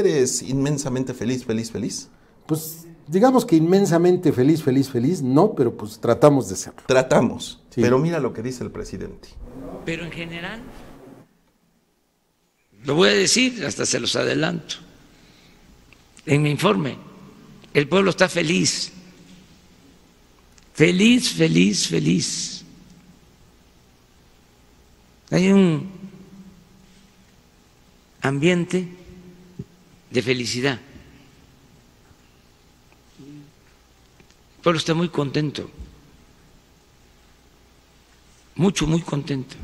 eres inmensamente feliz, feliz, feliz? Pues digamos que inmensamente feliz, feliz, feliz, no, pero pues tratamos de serlo. Tratamos. Sí. Pero mira lo que dice el presidente. Pero en general, lo voy a decir, hasta se los adelanto, en mi informe, el pueblo está feliz, feliz, feliz, feliz. Hay un ambiente de felicidad. El pueblo está muy contento, mucho, muy contento.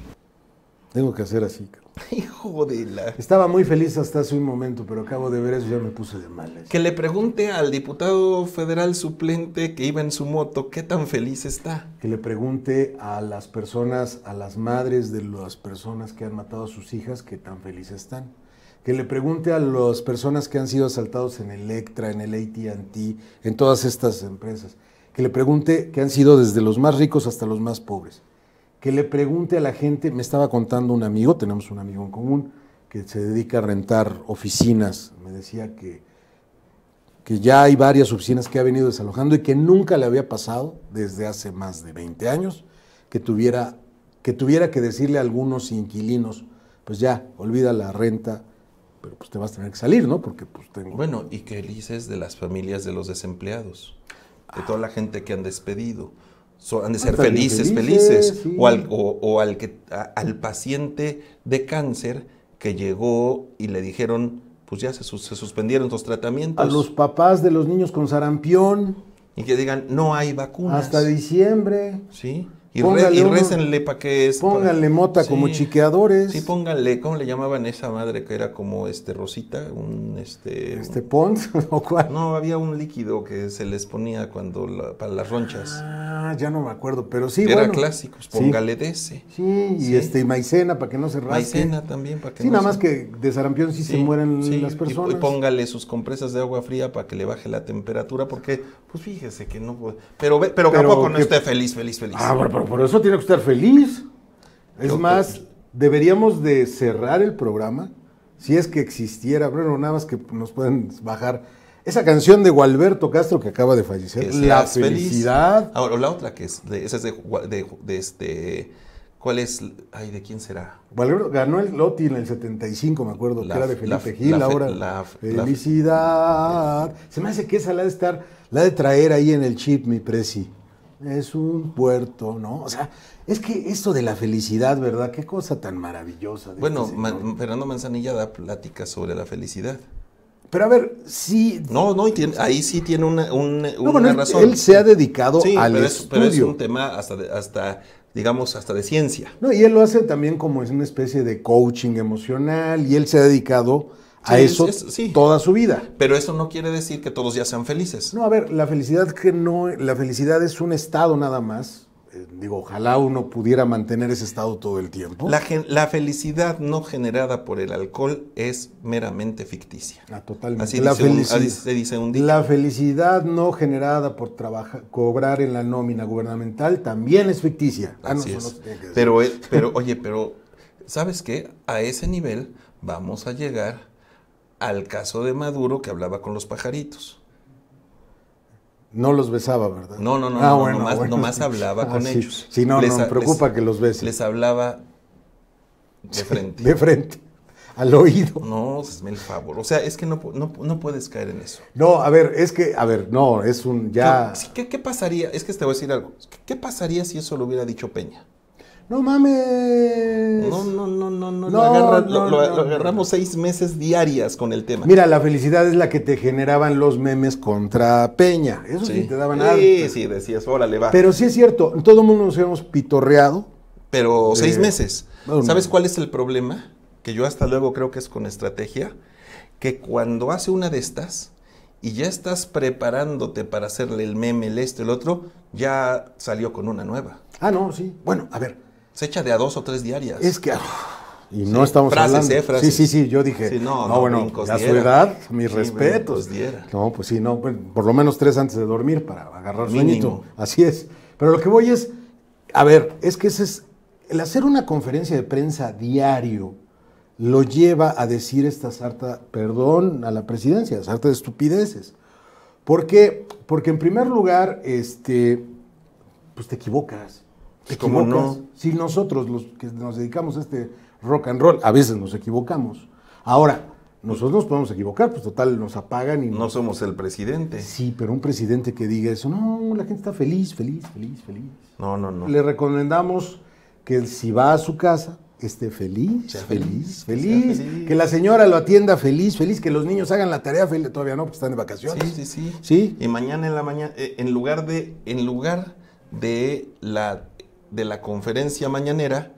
Tengo que hacer así. cabrón. Hijo de la... Estaba muy feliz hasta hace un momento, pero acabo de ver eso y ya me puse de malas. Que le pregunte al diputado federal suplente que iba en su moto qué tan feliz está. Que le pregunte a las personas, a las madres de las personas que han matado a sus hijas, qué tan felices están. Que le pregunte a las personas que han sido asaltados en Electra, en el ATT, en todas estas empresas. Que le pregunte que han sido desde los más ricos hasta los más pobres. Que le pregunte a la gente, me estaba contando un amigo, tenemos un amigo en común, que se dedica a rentar oficinas. Me decía que que ya hay varias oficinas que ha venido desalojando y que nunca le había pasado desde hace más de 20 años que tuviera que, tuviera que decirle a algunos inquilinos, pues ya, olvida la renta, pero pues te vas a tener que salir, ¿no? Porque pues tengo... Bueno, y que dices de las familias de los desempleados, de toda la gente que han despedido. So- han de ser felices, felices, felices. sí. O, al, o- o al, que, a- al paciente de cáncer que llegó y le dijeron, pues ya se, se suspendieron los tratamientos. a los papás de los niños con sarampión, Y que digan, no hay vacunas. hasta diciembre, Sí. Y, Póngale re- y récenle para que es. pónganle mota como chiqueadores. Sí, pónganle, ¿cómo le llamaban esa madre que era como este Rosita? Un este. este Pons o cuál. No, había un líquido que se les ponía cuando la- para las ronchas. Ah, ya no me acuerdo, pero sí, era bueno. clásico, Sí. póngale de ese. Sí, y Sí. este y maicena para que no se rasque. Maicena también para que Sí, no nada se- más que de sarampión sí, se mueren sí, las personas. Y, póngale sus compresas de agua fría para que le baje la temperatura, porque, pues fíjese que no puede. Pero, pero, Pero tampoco no esté feliz, feliz, feliz. Ah, bueno, pero por eso tiene que estar feliz. Es Yo- más, deberíamos de cerrar el programa, si es que existiera, bueno, nada más que nos pueden bajar esa canción de Gualberto Castro que acaba de fallecer, La seas feliz. felicidad. Ahora, la otra que es, de, esa es de, Gua- de, de este, ¿cuál es? Ay, ¿de quién será? Gualberto ganó el Loti en el 75, me acuerdo, La- que era de la- Felipe Gil, la ahora la- felicidad. Se me hace que esa la de estar, la de traer ahí en el chip, mi presi. Es un puerto, ¿no? O sea, es que esto de la felicidad, ¿verdad? Qué cosa tan maravillosa. de Bueno, este Fernando Manzanilla da pláticas sobre la felicidad. Pero a ver, sí. No, no, y ahí sí tiene una, un- No, una él, razón. él se ha dedicado Sí, al pero es, pero es estudio. un tema hasta, de- hasta, digamos, hasta de ciencia. No, y él lo hace también como es una especie de coaching emocional y él se ha dedicado a Sí, eso es- sí. toda su vida. Pero eso no quiere decir que todos ya sean felices. No, a ver, la felicidad que no, la felicidad es un estado nada más. Eh, digo, ojalá uno pudiera mantener ese estado todo el tiempo. La, felicidad no generada por el alcohol es meramente ficticia. Ah, totalmente. Así la, dice un- felici- así se dice un dicho. la felicidad no generada por trabajar, cobrar en la nómina gubernamental también es ficticia. Ah, Así es. que decir. Pero, eh, pero, oye, pero, ¿sabes qué? A ese nivel vamos a llegar al caso de Maduro que hablaba con los pajaritos. No los besaba, ¿verdad? No, no, no, Ah, no, bueno, nomás, bueno. nomás hablaba Ah, con ellos. Sí, no, Les no, me preocupa les- que los beses. Les hablaba de frente. De frente, al oído. No, hazme el favor. O sea, es que no, no, no puedes caer en eso. No, a ver, es que, a ver, no, es un ya. ¿Qué, qué pasaría? Es que te voy a decir algo. ¿Qué, qué pasaría si eso lo hubiera dicho Peña? No mames. No, no, no, no, no. No, lo, agarra- no, lo- lo- no, lo no. agarramos seis meses diarias con el tema. Mira, la felicidad es la que te generaban los memes contra Peña. Eso sí, te daban Sí, harta. sí, decías, órale, va. Pero sí es cierto, todo el mundo nos hemos pitorreado. Pero seis meses. Bueno, ¿Sabes no. cuál es el problema? Que yo hasta luego creo que es con estrategia. Que cuando hace una de estas y ya estás preparándote para hacerle el meme, el esto, el otro, ya salió con una nueva. Ah, no, sí. Bueno, a ver, Se echa de a dos o tres diarias. es que. Y no estamos frases, hablando. eh, frases. Sí, sí, sí, yo dije. Sí, no, no, no, bueno, a su edad, mis Sí, respetos. No, pues sí, no, pues, por lo menos tres antes de dormir para agarrar Mínimo. sueñito. Así es. Pero lo que voy es, a ver, es que ese es, el hacer una conferencia de prensa diario lo lleva a decir esta sarta, perdón a la presidencia, sarta de estupideces. ¿Por qué? Porque en primer lugar, este, pues te equivocas. Te ¿Cómo equivocas. no? Si nosotros, los que nos dedicamos a este rock and roll, a veces nos equivocamos. Ahora, nosotros nos podemos equivocar, pues total, nos apagan y No somos el presidente. Sí, pero un presidente que diga eso, no, la gente está feliz, feliz, feliz, feliz. No, no, no. Le recomendamos que si va a su casa, esté feliz, Sea feliz, feliz, que feliz, sea feliz. que la señora lo atienda feliz, feliz, que los niños hagan la tarea feliz, todavía no, porque están de vacaciones. Sí, sí, sí. Sí. Y mañana en la mañana, eh, en lugar de, en lugar de la, de la conferencia mañanera,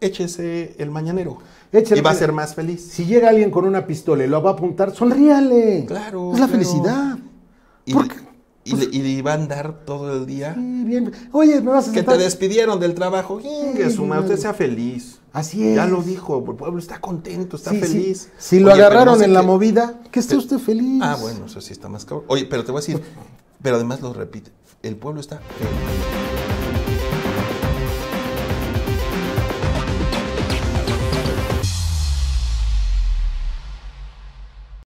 échese el mañanero. Échale- y va a ser más feliz. Si llega alguien con una pistola y lo va a apuntar, sonríale. Claro, Es la claro. felicidad. Y, ¿Por qué? y le- y va a andar todo el día. Sí, bien. Oye, me vas a Que te despidieron del trabajo. Ingue, Sí, su madre, usted sea feliz. Así es. Ya lo dijo, el pueblo está contento, está Sí, sí. feliz. Si lo Oye, agarraron no sé en la movida, que esté Pero- usted feliz. Ah, bueno, eso sí está más cabrón. Oye, pero te voy a decir, pero además lo repite, el pueblo está feliz.